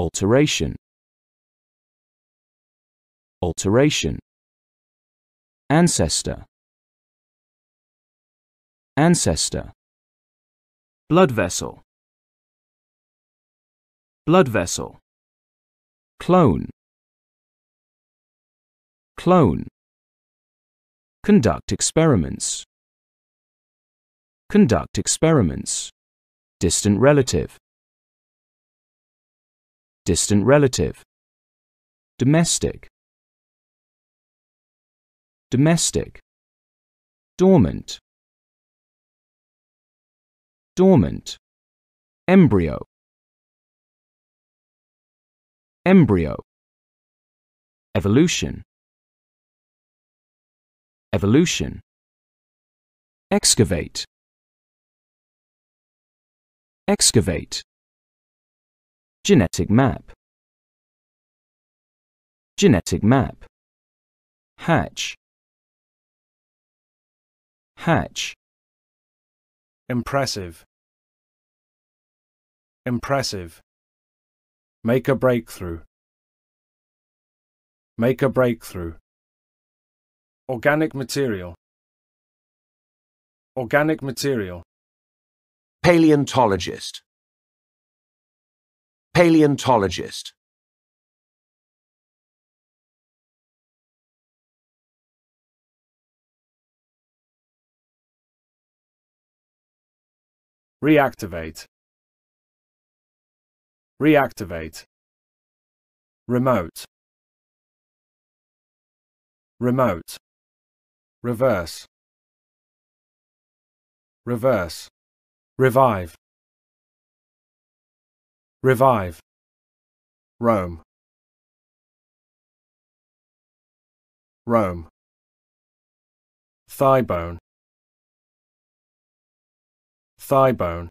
alteration, alteration, ancestor, ancestor, blood vessel, blood vessel, clone, clone, conduct experiments, conduct experiments, distant relative, distant relative, domestic, domestic, dormant, dormant, embryo, embryo, evolution, evolution, excavate, excavate, genetic map, genetic map, hatch, hatch, Impressive. Impressive. Make a breakthrough. Make a breakthrough. Organic material. Organic material. Paleontologist. Paleontologist. Reactivate. Reactivate. Remote. Remote. Reverse. Reverse. Revive. Revive. Roam. Roam. Thigh bone. Thigh bone.